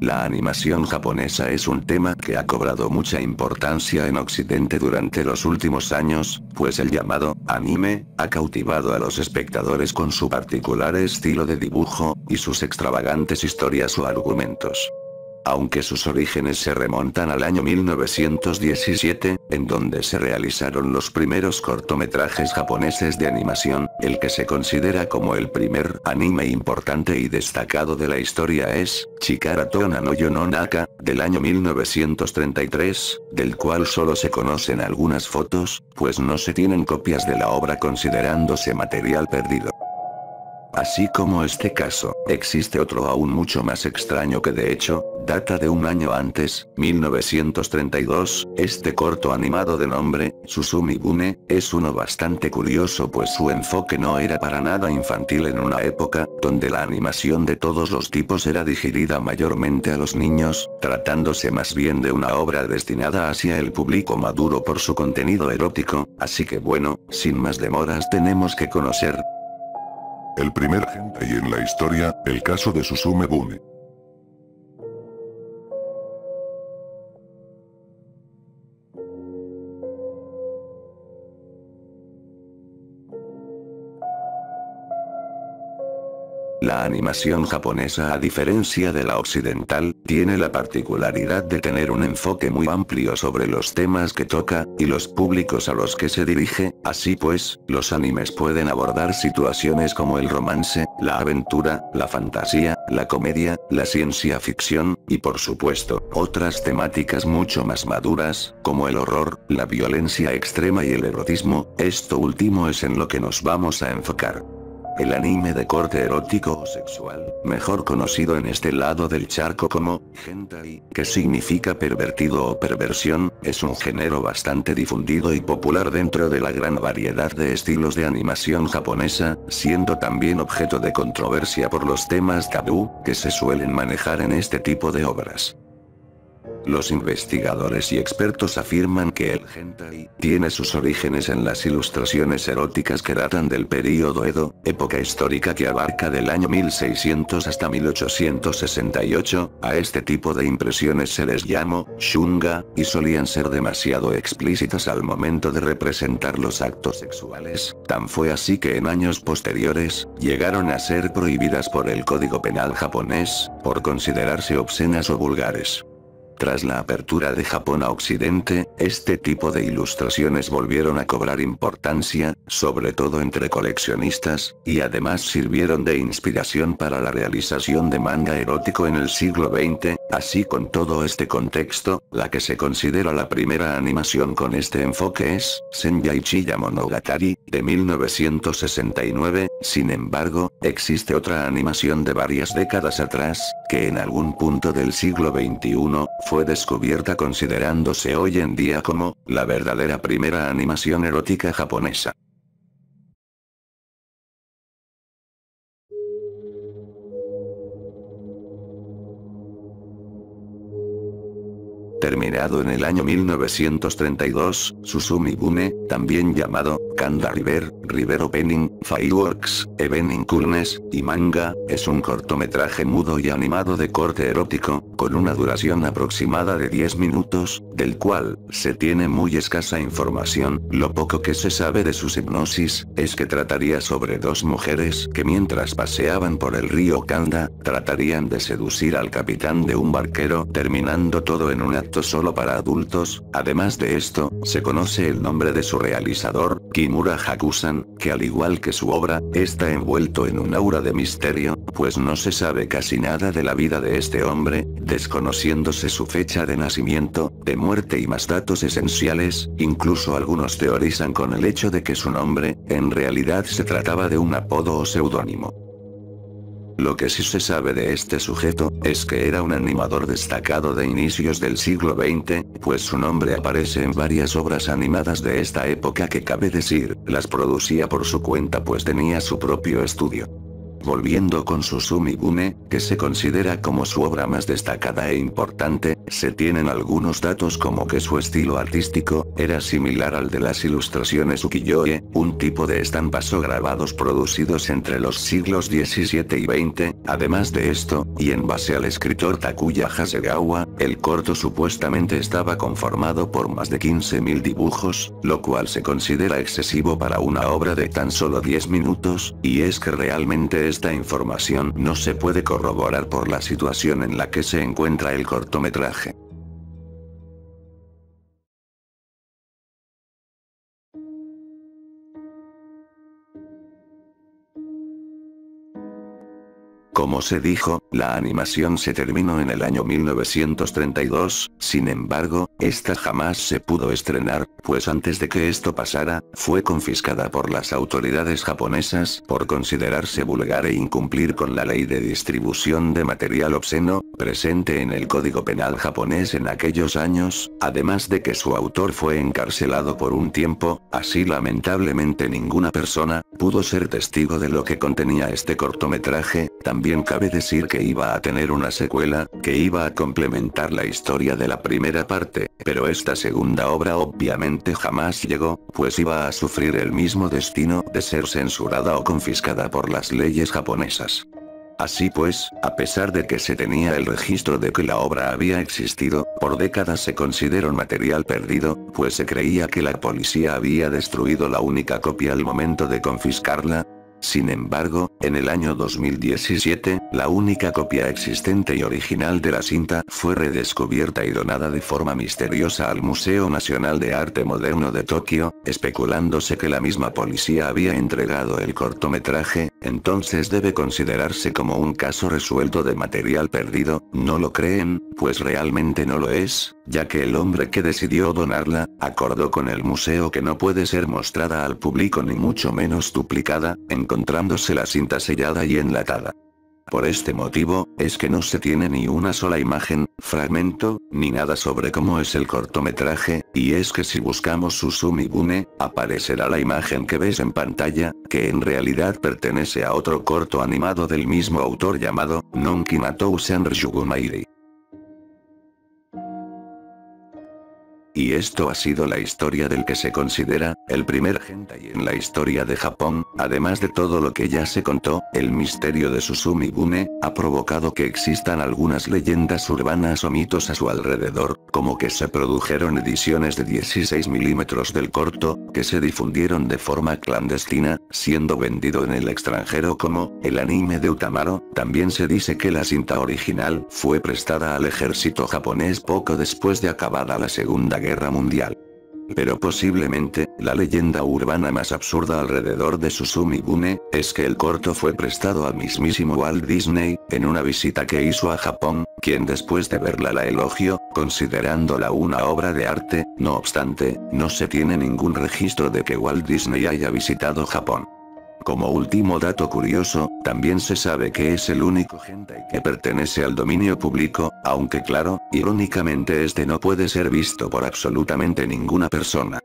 La animación japonesa es un tema que ha cobrado mucha importancia en Occidente durante los últimos años, pues el llamado anime ha cautivado a los espectadores con su particular estilo de dibujo y sus extravagantes historias o argumentos aunque sus orígenes se remontan al año 1917, en donde se realizaron los primeros cortometrajes japoneses de animación, el que se considera como el primer anime importante y destacado de la historia es, Chikara Tona no Yononaka, del año 1933, del cual solo se conocen algunas fotos, pues no se tienen copias de la obra considerándose material perdido. Así como este caso, existe otro aún mucho más extraño que de hecho, data de un año antes, 1932, este corto animado de nombre, Susumi Bune, es uno bastante curioso pues su enfoque no era para nada infantil en una época, donde la animación de todos los tipos era dirigida mayormente a los niños, tratándose más bien de una obra destinada hacia el público maduro por su contenido erótico, así que bueno, sin más demoras tenemos que conocer, el primer y en la historia, el caso de Susume Bune. La animación japonesa a diferencia de la occidental, tiene la particularidad de tener un enfoque muy amplio sobre los temas que toca, y los públicos a los que se dirige, así pues, los animes pueden abordar situaciones como el romance, la aventura, la fantasía, la comedia, la ciencia ficción, y por supuesto, otras temáticas mucho más maduras, como el horror, la violencia extrema y el erotismo, esto último es en lo que nos vamos a enfocar. El anime de corte erótico o sexual, mejor conocido en este lado del charco como hentai, que significa pervertido o perversión, es un género bastante difundido y popular dentro de la gran variedad de estilos de animación japonesa, siendo también objeto de controversia por los temas tabú que se suelen manejar en este tipo de obras. Los investigadores y expertos afirman que el hentai tiene sus orígenes en las ilustraciones eróticas que datan del período Edo, época histórica que abarca del año 1600 hasta 1868, a este tipo de impresiones se les llamó shunga, y solían ser demasiado explícitas al momento de representar los actos sexuales, tan fue así que en años posteriores, llegaron a ser prohibidas por el Código Penal japonés, por considerarse obscenas o vulgares. Tras la apertura de Japón a Occidente, este tipo de ilustraciones volvieron a cobrar importancia, sobre todo entre coleccionistas, y además sirvieron de inspiración para la realización de manga erótico en el siglo XX, así con todo este contexto, la que se considera la primera animación con este enfoque es, Senyaichi Yamonogatari, de 1969, sin embargo, existe otra animación de varias décadas atrás, que en algún punto del siglo XXI, fue descubierta considerándose hoy en día como, la verdadera primera animación erótica japonesa. Terminado en el año 1932, Susumi Bune, también llamado, Kanda River, River Opening, Fireworks, Evening Coolness, y Manga, es un cortometraje mudo y animado de corte erótico, con una duración aproximada de 10 minutos, del cual, se tiene muy escasa información, lo poco que se sabe de su hipnosis, es que trataría sobre dos mujeres que mientras paseaban por el río Kanda, tratarían de seducir al capitán de un barquero, terminando todo en un acto solo para adultos, además de esto, se conoce el nombre de su realizador, Kimura Hakusan, que al igual que su obra, está envuelto en un aura de misterio, pues no se sabe casi nada de la vida de este hombre, desconociéndose su fecha de nacimiento, de muerte y más datos esenciales, incluso algunos teorizan con el hecho de que su nombre, en realidad se trataba de un apodo o seudónimo. Lo que sí se sabe de este sujeto, es que era un animador destacado de inicios del siglo XX, pues su nombre aparece en varias obras animadas de esta época que cabe decir, las producía por su cuenta pues tenía su propio estudio. Volviendo con Susumi Bune, que se considera como su obra más destacada e importante, se tienen algunos datos como que su estilo artístico, era similar al de las ilustraciones ukiyo-e, un tipo de estampas o grabados producidos entre los siglos XVII y XX, además de esto, y en base al escritor Takuya Hasegawa, el corto supuestamente estaba conformado por más de 15.000 dibujos, lo cual se considera excesivo para una obra de tan solo 10 minutos, y es que realmente esta información no se puede corroborar por la situación en la que se encuentra el cortometraje. Como se dijo, la animación se terminó en el año 1932, sin embargo, esta jamás se pudo estrenar, pues antes de que esto pasara, fue confiscada por las autoridades japonesas por considerarse vulgar e incumplir con la ley de distribución de material obsceno, presente en el Código Penal japonés en aquellos años, además de que su autor fue encarcelado por un tiempo, así lamentablemente ninguna persona, pudo ser testigo de lo que contenía este cortometraje, también cabe decir que iba a tener una secuela, que iba a complementar la historia de la primera parte, pero esta segunda obra obviamente jamás llegó, pues iba a sufrir el mismo destino de ser censurada o confiscada por las leyes japonesas. Así pues, a pesar de que se tenía el registro de que la obra había existido, por décadas se consideró material perdido, pues se creía que la policía había destruido la única copia al momento de confiscarla, sin embargo, en el año 2017, la única copia existente y original de la cinta fue redescubierta y donada de forma misteriosa al Museo Nacional de Arte Moderno de Tokio, especulándose que la misma policía había entregado el cortometraje, entonces debe considerarse como un caso resuelto de material perdido, ¿no lo creen? Pues realmente no lo es, ya que el hombre que decidió donarla, acordó con el museo que no puede ser mostrada al público ni mucho menos duplicada, encontrándose la cinta sellada y enlatada. Por este motivo, es que no se tiene ni una sola imagen, fragmento, ni nada sobre cómo es el cortometraje, y es que si buscamos Susumi Bune, aparecerá la imagen que ves en pantalla, que en realidad pertenece a otro corto animado del mismo autor llamado, Nonki Matou Ryugumairi. Y esto ha sido la historia del que se considera, el primer hentai en la historia de Japón, además de todo lo que ya se contó, el misterio de Susumi Bune, ha provocado que existan algunas leyendas urbanas o mitos a su alrededor, como que se produjeron ediciones de 16 milímetros del corto, que se difundieron de forma clandestina, siendo vendido en el extranjero como, el anime de Utamaro, también se dice que la cinta original fue prestada al ejército japonés poco después de acabada la Segunda Guerra Mundial. Pero posiblemente, la leyenda urbana más absurda alrededor de Susumi Bune, es que el corto fue prestado al mismísimo Walt Disney, en una visita que hizo a Japón, quien después de verla la elogió, considerándola una obra de arte, no obstante, no se tiene ningún registro de que Walt Disney haya visitado Japón. Como último dato curioso, también se sabe que es el único hentai que pertenece al dominio público, aunque claro, irónicamente este no puede ser visto por absolutamente ninguna persona.